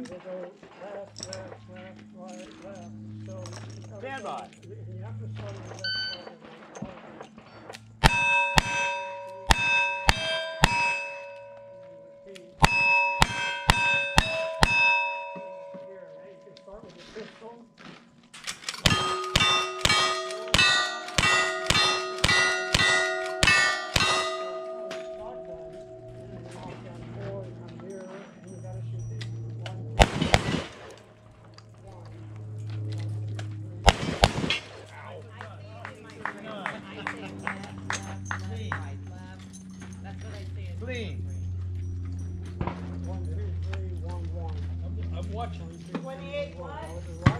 Right, they go left, left, left, right, left. So Stand by. You have to start with left, start with the pistol. clean. I'm, I'm watching. 28 what?